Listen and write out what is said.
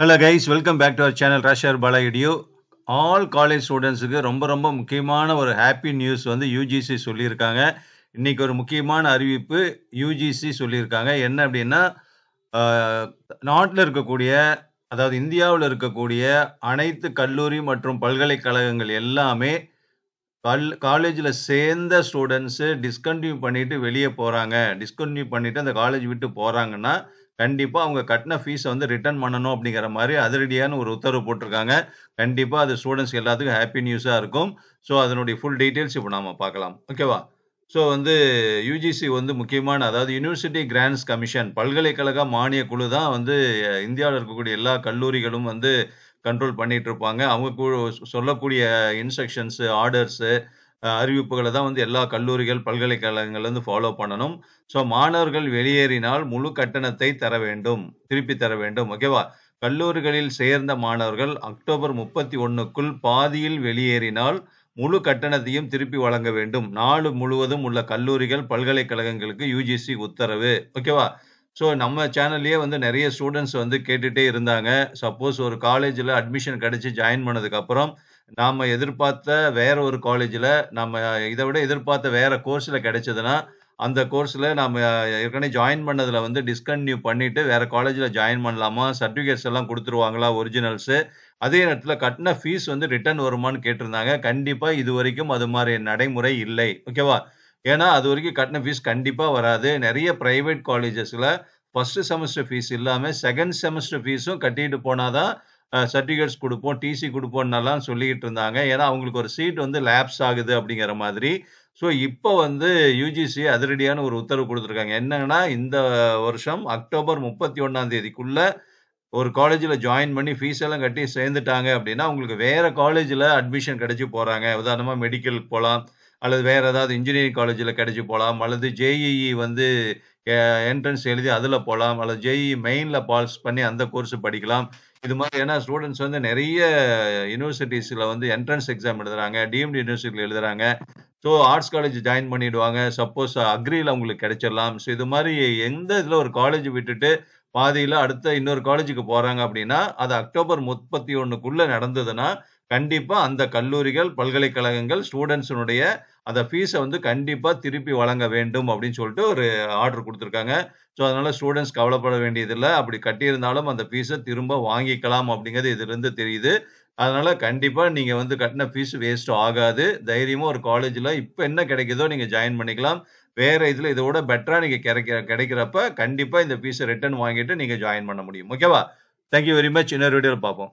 Hello guys welcome back to our channel ராஷர் பாலா all college ஸ்டூடெண்ட்ஸுக்கு ரொம்ப ரொம்ப முக்கியமான ஒரு ஹாப்பி நியூஸ் வந்து யூஜிசி சொல்லியிருக்காங்க. இன்றைக்கி ஒரு முக்கியமான அறிவிப்பு யூஜிசி சொல்லியிருக்காங்க. என்ன அப்படின்னா நாட்டில் இருக்கக்கூடிய அதாவது இந்தியாவில் இருக்கக்கூடிய அனைத்து கல்லூரி மற்றும் பல்கலைக்கழகங்கள் எல்லாமே கல் காலேஜில் சேர்ந்த ஸ்டூடெண்ட்ஸு டிஸ்கண்டினியூ பண்ணிவிட்டு வெளியே போகிறாங்க டிஸ்கண்டினியூ பண்ணிவிட்டு அந்த காலேஜ் விட்டு போகிறாங்கன்னா கண்டிப்பாக அவங்க கட்டின ஃபீஸை வந்து ரிட்டர்ன் பண்ணணும் அப்படிங்கிற மாதிரி அதிரடியான ஒரு உத்தரவு போட்டிருக்காங்க. கண்டிப்பாக அது ஸ்டூடெண்ட்ஸ் எல்லாத்துக்கும் ஹாப்பி நியூஸாக இருக்கும். ஸோ அதனுடைய ஃபுல் டீட்டெயில்ஸ் இப்போ நாம் பார்க்கலாம். ஓகேவா ஸோ வந்து யூஜிசி வந்து முக்கியமான அதாவது யூனிவர்சிட்டி கிராண்ட்ஸ் கமிஷன் பல்கலைக்கழக மானிய குழு தான் வந்து இந்தியாவில் இருக்கக்கூடிய எல்லா கல்லூரிகளும் வந்து கண்ட்ரோல் பண்ணிட்டு இருப்பாங்க. அவங்க சொல்லக்கூடிய இன்ஸ்ட்ரக்ஷன்ஸு ஆர்டர்ஸு அறிவிப்புகளை தான் வந்து எல்லா கல்லூரிகள் பல்கலைக்கழகங்கள் வந்து ஃபாலோ பண்ணணும். ஸோ மாணவர்கள் வெளியேறினால் முழு கட்டணத்தை தர வேண்டும். திருப்பி தர வேண்டும். ஓகேவா கல்லூரிகளில் சேர்ந்த மாணவர்கள் அக்டோபர் முப்பத்தி ஒன்றுக்குள் பாதியில் வெளியேறினால் முழு கட்டணத்தையும் திருப்பி வழங்க வேண்டும். நாடு முழுவதும் உள்ள கல்லூரிகள் பல்கலைக்கழகங்களுக்கு யூஜிசி உத்தரவு. ஓகேவா ஸோ நம்ம சேனல்லையே வந்து நிறைய ஸ்டூடெண்ட்ஸ் வந்து கேட்டுகிட்டே இருந்தாங்க. சப்போஸ் ஒரு காலேஜில் அட்மிஷன் கிடைச்சி ஜாயின் பண்ணதுக்கப்புறம் நாம எதிர்பார்த்த வேற ஒரு காலேஜில் நம்ம இதை விட எதிர்பார்த்த வேற கோர்ஸில் கிடைச்சதுன்னா அந்த கோர்ஸில் நம்ம ஏற்கனவே ஜாயின் பண்ணதில் வந்து டிஸ்கன்டினியூ பண்ணிட்டு வேற காலேஜில் ஜாயின் பண்ணலாமா? சர்டிஃபிகேட்ஸ் எல்லாம் கொடுத்துருவாங்களா? ஒரிஜினல்ஸு அதே நேரத்தில் கட்டின ஃபீஸ் வந்து ரிட்டர்ன் வருமான்னு கேட்டிருந்தாங்க. கண்டிப்பாக இது வரைக்கும் அது மாதிரி நடைமுறை இல்லை. ஓகேவா ஏன்னா அது வரைக்கும் கட்டின ஃபீஸ் கண்டிப்பாக வராது. நிறைய ப்ரைவேட் காலேஜஸில் ஃபஸ்ட்டு செமஸ்டர் ஃபீஸ் இல்லாமல் செகண்ட் செமஸ்டர் ஃபீஸும் கட்டிட்டு போனாதான் சர்டிஃபிகேட்ஸ் கொடுப்போம் டிசி கொடுப்போம்னெல்லாம் சொல்லிக்கிட்டு இருந்தாங்க. ஏன்னா அவங்களுக்கு ஒரு சீட் வந்து லேப்ஸ் ஆகுது அப்படிங்கிற மாதிரி. ஸோ இப்போ வந்து யூஜிசி அதிரடியான ஒரு உத்தரவு கொடுத்துருக்காங்க. என்னன்னா இந்த வருஷம் அக்டோபர் முப்பத்தி ஒன்றாம் தேதிக்குள்ள ஒரு காலேஜில் ஜாயின் பண்ணி ஃபீஸ் எல்லாம் கட்டி சேர்ந்துட்டாங்க அப்படின்னா உங்களுக்கு வேற காலேஜில் அட்மிஷன் கிடைச்சி போகிறாங்க உதாரணமாக மெடிக்கலுக்கு போகலாம் அல்லது வேற ஏதாவது இன்ஜினியரிங் காலேஜில் கிடைச்சி போகலாம் அல்லது ஜேஇஇ வந்து என்ட்ரன்ஸ் எழுதி அதில் போகலாம் அல்லது ஜெய் மெயினில் பாஸ் பண்ணி அந்த கோர்ஸ் படிக்கலாம். இது மாதிரி ஏன்னா ஸ்டூடெண்ட்ஸ் வந்து நிறைய யூனிவர்சிட்டிஸில் வந்து என்ட்ரன்ஸ் எக்ஸாம் எழுதுறாங்க. டிஎம்டி யூனிவர்சிட்டியில் எழுதுறாங்க. ஸோ ஆர்ட்ஸ் காலேஜ் ஜாயின் பண்ணிடுவாங்க. சப்போஸ் அக்ரியில் அவங்களுக்கு கிடைச்சிடலாம். ஸோ இது மாதிரி எந்த இதில் ஒரு காலேஜ் விட்டுட்டு பாதியில் அடுத்த இன்னொரு காலேஜுக்கு போகிறாங்க அப்படின்னா அது அக்டோபர் முப்பத்தி ஒன்றுக்குள்ளே நடந்ததுன்னா கண்டிப்பாக அந்த கல்லூரிகள் பல்கலைக்கழகங்கள் ஸ்டூடெண்ட்ஸினுடைய அந்த ஃபீஸை வந்து கண்டிப்பாக திருப்பி வழங்க வேண்டும் அப்படின்னு சொல்லிட்டு ஒரு ஆர்டர் கொடுத்துருக்காங்க. ஸோ அதனால் ஸ்டூடெண்ட்ஸ் கவலைப்பட வேண்டியதில்லை. அப்படி கட்டியிருந்தாலும் அந்த ஃபீஸை திரும்ப வாங்கிக்கலாம் அப்படிங்கிறது இதிலிருந்து தெரியுது. அதனால் கண்டிப்பாக நீங்கள் வந்து கட்டின ஃபீஸ் வேஸ்ட் ஆகாது. தைரியமாக ஒரு காலேஜில் இப்போ என்ன கிடைக்குதோ நீங்கள் ஜாயின் பண்ணிக்கலாம். வேறு இதில் இதை இதோட பெட்டராக நீங்கள் கிடைக்கிற கிடைக்கிறப்ப கண்டிப்பாக இந்த ஃபீஸை ரிட்டர்ன் வாங்கிட்டு நீங்கள் ஜாயின் பண்ண முடியும். ஓகேவா தேங்க்யூ வெரி மச் இன்னொரு வீடியோவில் பார்ப்போம்.